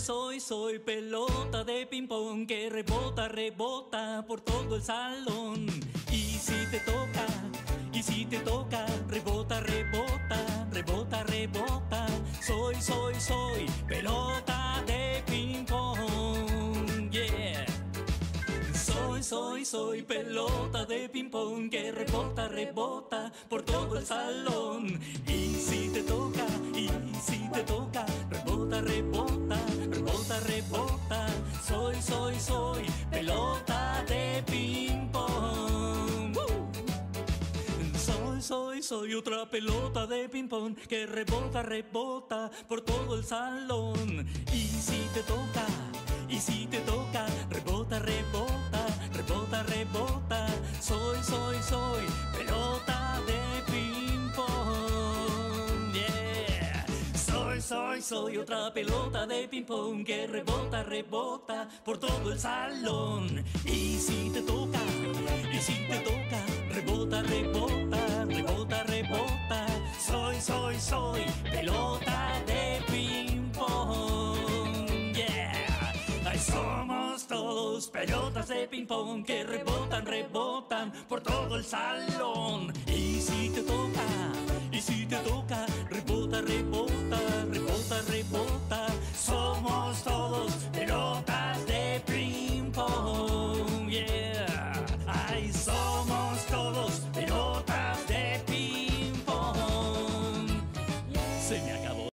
soy, soy pelota de ping-pong que rebota, rebota por todo el salón. Y si te toca, y si te toca, rebota, rebota, rebota, rebota. Soy, soy, soy pelota de ping-pong. Yeah. Soy, soy, soy pelota de ping-pong que rebota, rebota por todo el salón. Y si te toca, y si te toca, Soy, soy, soy pelota de ping-pong. ¡Woo! Soy, soy, soy otra pelota de ping-pong que rebota, rebota por todo el salón. Soy, otra pelota de ping-pong que rebota, rebota por todo el salón. Y si te toca, y si te toca, rebota, rebota, rebota, rebota. Soy, soy, soy pelota de ping-pong. Yeah. Ay, somos todos pelotas de ping-pong que rebotan, rebotan por todo el salón. Y si te toca, de somos todos pelotas de ping pong, yeah. Ay, so